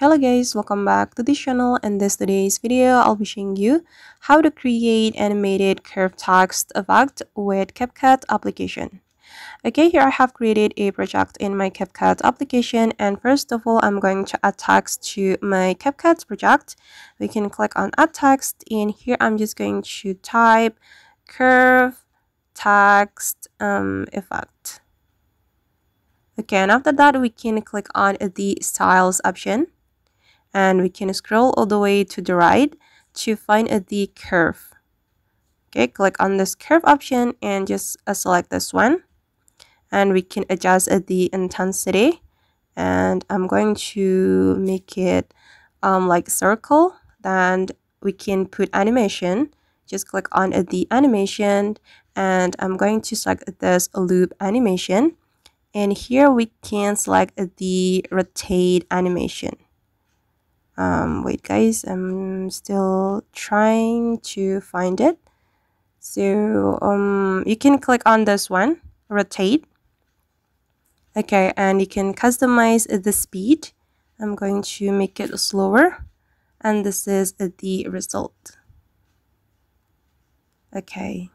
Hello guys, welcome back to this channel. In this today's video, I'll be showing you how to create animated curved text effect with CapCut application. Okay, here I have created a project in my CapCut application and first of all, I'm going to add text to my CapCut project. We can click on add text and here I'm just going to type curve text um, effect. Okay, and after that, we can click on the styles option and we can scroll all the way to the right to find the curve. Okay, click on this curve option and just uh, select this one. And we can adjust the intensity. And I'm going to make it um, like circle. Then we can put animation. Just click on the animation. And I'm going to select this loop animation. And here we can select the rotate animation um, wait guys i'm still trying to find it. So um, you can click on this one rotate. Okay and you can customize the speed. I'm going to make it slower and this is the result. Okay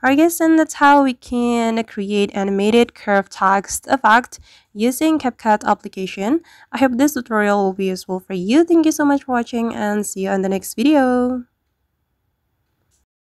I guess and that's how we can create animated curve text effect using CapCut application. I hope this tutorial will be useful for you. Thank you so much for watching and see you in the next video.